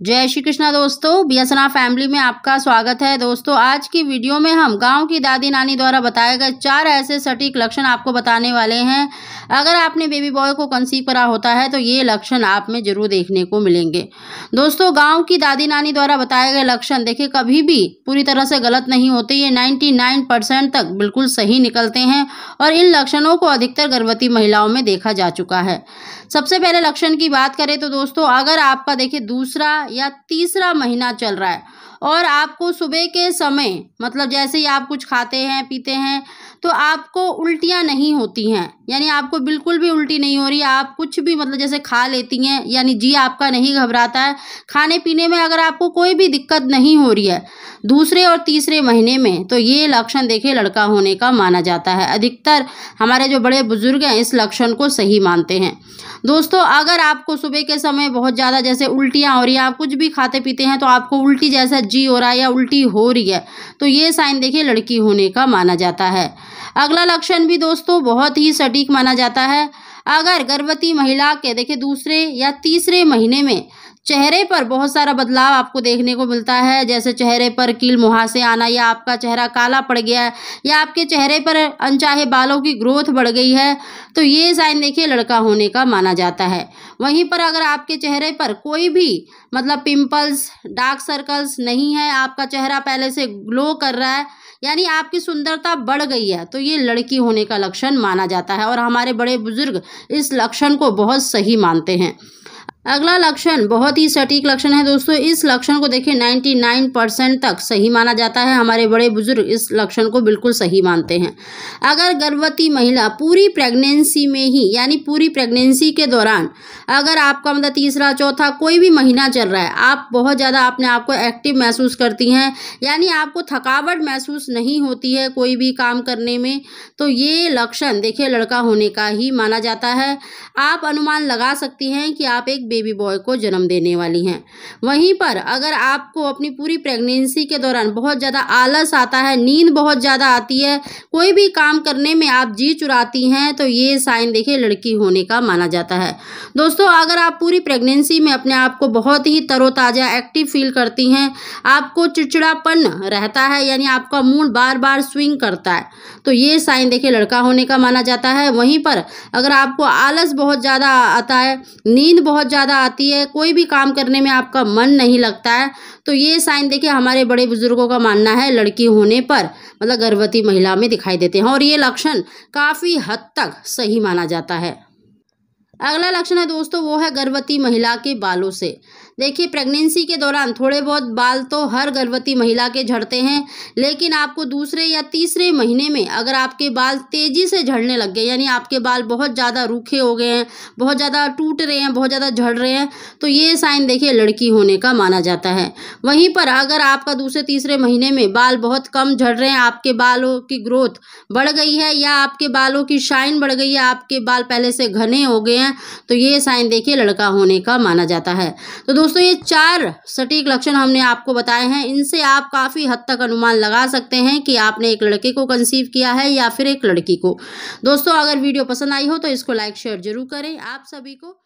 जय श्री कृष्णा दोस्तों बीएसना फैमिली में आपका स्वागत है। दोस्तों, आज की वीडियो में हम गाँव की दादी नानी द्वारा बताए गए चार ऐसे सटीक लक्षण आपको बताने वाले हैं। अगर आपने बेबी बॉय को कंसीव करा होता है तो ये लक्षण आप में ज़रूर देखने को मिलेंगे। दोस्तों, गाँव की दादी नानी द्वारा बताए गए लक्षण देखिए, कभी भी पूरी तरह से गलत नहीं होते। ये नाइन्टी तक बिल्कुल सही निकलते हैं और इन लक्षणों को अधिकतर गर्भवती महिलाओं में देखा जा चुका है। सबसे पहले लक्षण की बात करें तो दोस्तों, अगर आपका देखिए दूसरा या तीसरा महीना चल रहा है और आपको सुबह के समय मतलब जैसे ही आप कुछ खाते हैं, पीते हैं तो आपको उल्टियाँ नहीं होती हैं। यानी आपको बिल्कुल भी उल्टी नहीं हो रही, आप कुछ भी मतलब जैसे खा लेती हैं, यानी जी आपका नहीं घबराता है। खाने पीने में अगर आपको कोई भी दिक्कत नहीं हो रही है, दूसरे और तीसरे महीने में तो ये लक्षण देखिए लड़का होने का माना जाता है। अधिकतर हमारे जो बड़े बुज़ुर्ग हैं, इस लक्षण को सही मानते हैं। दोस्तों, अगर आपको सुबह के समय बहुत ज़्यादा जैसे उल्टियाँ हो रही हैं, आप कुछ भी खाते पीते हैं तो आपको उल्टी जैसा जी हो रहा है या उल्टी हो रही है तो ये साइन देखिए लड़की होने का माना जाता है। अगला लक्षण भी दोस्तों बहुत ही सटीक माना जाता है। अगर गर्भवती महिला के, देखिए, दूसरे या तीसरे महीने में चेहरे पर बहुत सारा बदलाव आपको देखने को मिलता है, जैसे चेहरे पर कील मुहासे आना या आपका चेहरा काला पड़ गया है या आपके चेहरे पर अनचाहे बालों की ग्रोथ बढ़ गई है तो ये साइन, देखिए, लड़का होने का माना जाता है। वहीं पर अगर आपके चेहरे पर कोई भी मतलब पिंपल्स, डार्क सर्कल्स नहीं है, आपका चेहरा पहले से ग्लो कर रहा है यानी आपकी सुंदरता बढ़ गई है तो ये लड़की होने का लक्षण माना जाता है और हमारे बड़े बुज़ुर्ग इस लक्षण को बहुत सही मानते हैं। अगला लक्षण, बहुत ही सटीक लक्षण है दोस्तों। इस लक्षण को देखिए 99 परसेंट तक सही माना जाता है। हमारे बड़े बुज़ुर्ग इस लक्षण को बिल्कुल सही मानते हैं। अगर गर्भवती महिला पूरी प्रेगनेंसी में ही, यानी पूरी प्रेगनेंसी के दौरान, अगर आपका मतलब तीसरा, चौथा कोई भी महीना चल रहा है, आप बहुत ज़्यादा अपने आप को एक्टिव महसूस करती हैं, यानी आपको थकावट महसूस नहीं होती है कोई भी काम करने में तो ये लक्षण देखिए, लड़का होने का ही माना जाता है। आप अनुमान लगा सकती हैं कि आप एक बॉय को जन्म देने वाली हैं। वहीं पर अगर आपको अपनी पूरी प्रेगनेंसी के दौरान बहुत ज़्यादा आलस आता है, नींद बहुत ज़्यादा आती है, कोई भी काम करने में आप जी चुराती हैं तो ये साइन देखिए लड़की होने का माना जाता है। दोस्तों, अगर आप पूरी प्रेगनेंसी में अपने आप को बहुत ही तरोताज़ा एक्टिव फील करती हैं, आपको चिड़चिड़ापन रहता है, यानी आपका मूड बार बार स्विंग करता है तो ये साइन देखिए लड़का होने का माना जाता है। वहीं पर अगर आपको आलस बहुत ज़्यादा आता है, नींद बहुत ज़्यादा आती है, कोई भी काम करने में आपका मन नहीं लगता है तो ये साइन देखिए हमारे बड़े बुज़ुर्गों का मानना है, लड़की होने पर मतलब गर्भवती महिला में दिखाई देते हैं, और ये लक्षण काफ़ी हद तक सही माना जाता है। अगला लक्षण है दोस्तों, वो है गर्भवती महिला के बालों से। देखिए प्रेगनेंसी के दौरान थोड़े बहुत बाल तो हर गर्भवती महिला के झड़ते हैं, लेकिन आपको दूसरे या तीसरे महीने में अगर आपके बाल तेज़ी से झड़ने लग गए, यानी आपके बाल बहुत ज़्यादा रूखे हो गए हैं, बहुत ज़्यादा टूट रहे हैं, बहुत ज़्यादा झड़ रहे हैं तो ये साइन देखिए, लड़की होने का माना जाता है। वहीं पर अगर आपका दूसरे तीसरे महीने में बाल बहुत कम झड़ रहे हैं, आपके बालों की ग्रोथ बढ़ गई है या आपके बालों की शाइन बढ़ गई है, आपके बाल पहले से घने हो गए हैं तो ये साइन देखिए, लड़का होने का माना जाता है। तो दोस्तों दोस्तों, ये चार सटीक लक्षण हमने आपको बताए हैं। इनसे आप काफ़ी हद तक अनुमान लगा सकते हैं कि आपने एक लड़के को कंसीव किया है या फिर एक लड़की को। दोस्तों, अगर वीडियो पसंद आई हो तो इसको लाइक शेयर ज़रूर करें। आप सभी को